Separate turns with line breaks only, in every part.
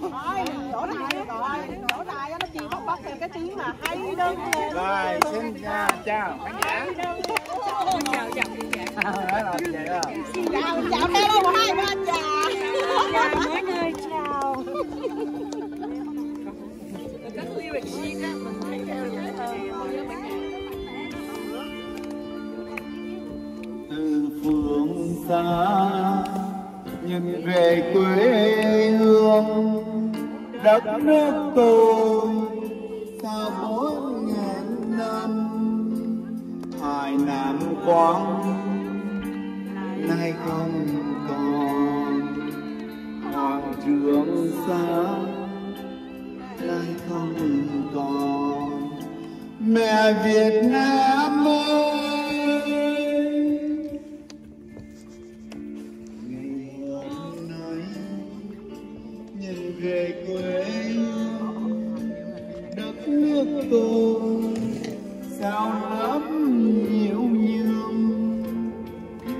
Thôi, chỗ này rồi, chỗ này nó chỉ bắt bắt theo cái tiếng là hay đơn lên.
Rồi, xin chào, chào khán giả.
Chào, chào, chào.
Đó là vậy đó.
Chào, chào theo đâu mà hai ba chào. Chào mấy người chào. Các quý vị xin
xa nhưng về quê hương, đất nước tôi xa bốn ngàn năm. Hai năm quang, nay không còn. Hoàng trường xa, nay không còn. Mẹ Việt Nam ơi về quê đất nước tôi, sao lắm nhiều nhường.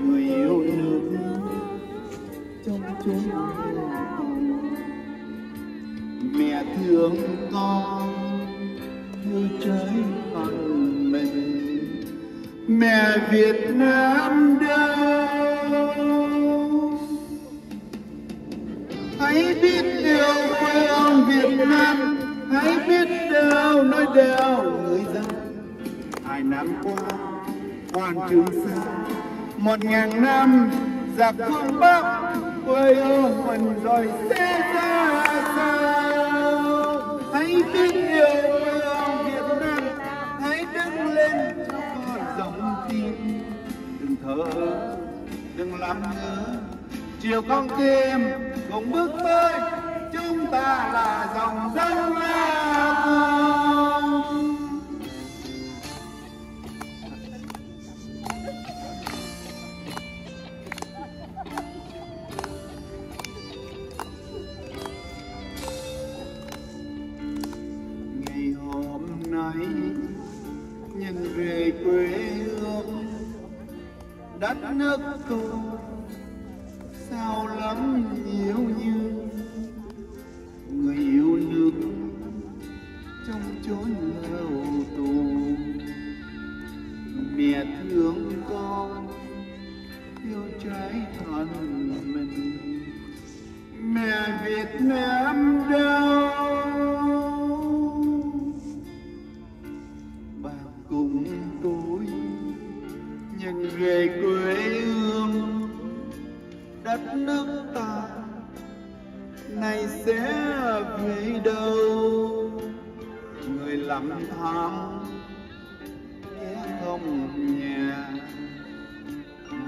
Người yêu nước trong chốn mẹ thương con như trái phần mình. Mẹ Việt Nam đây. Hãy biết yêu quê hương Việt Nam. Hãy biết điều nói đều người dân. Hai năm qua hoàn trường sa, một ngàn năm giặc phương Bắc, quê hương mình rồi sẽ ra sao hãy biết điều quê hương Việt Nam. Hãy đứng lên cho con dòng tim đừng thở, đừng làm ngơ. Chiều con tim cùng bước tới chúng ta là dòng dân lam ngày hôm nay nhìn về quê hương, đất nước tôi sao lắm nhiều như người yêu nước trong chốn lao tù? Mẹ thương con, yêu trái thân mình. Mẹ Việt Nam đâu bà cùng tôi nhận về quê hương đất nước ta này sẽ về đâu? Người lầm than kẻ không nhà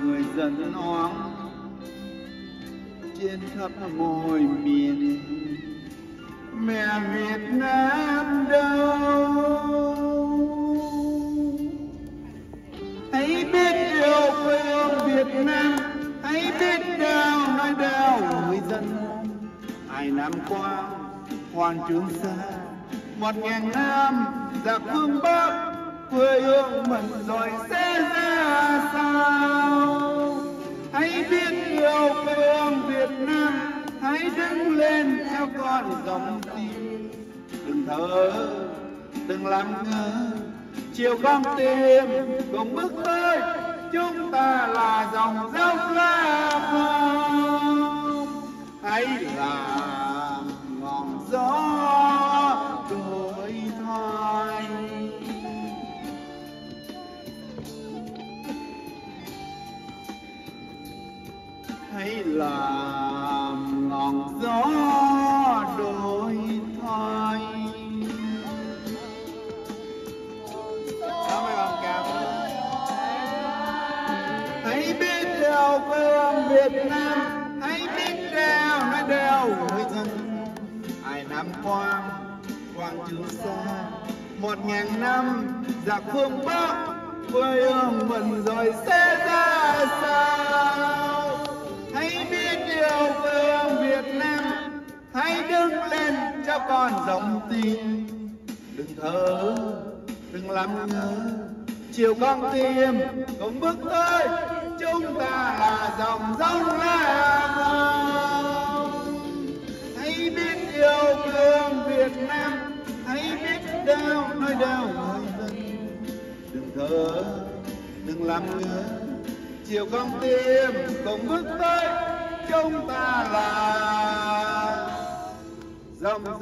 người dân oán, trên khắp mọi miền. Mẹ Việt Nam đâu? Hãy biết yêu quê hai năm qua hoàn trường xa một ngàn năm giặc phương Bắc, quê hương mình rồi sẽ ra sao? Hãy biết yêu quê hương Việt Nam, hãy đứng lên theo con dòng tim đừng thở đừng làm ngơ, chiều con tim cùng bước tới, chúng ta là dòng dốc phong. Hãy là ấy là ngọn gió đổi thay Hãy biết điều phương Việt Nam, hãy biết đeo nói đeo người dân. ai Nam Quang quang trường xa, một ngàn năm giặc phương Bắc, quê hương mình rồi sẽ ra sao? Hãy đứng lên cho con dòng tin. Đừng thở, đừng làm ngơ. Chiều con tim cùng bước tới chúng ta là dòng dông la mong hãy biết yêu thương Việt Nam hãy biết đau nói đau người dân đừng thở đừng làm ngơ. Chiều con tim cùng bước tới chúng ta là Zum Zum Zum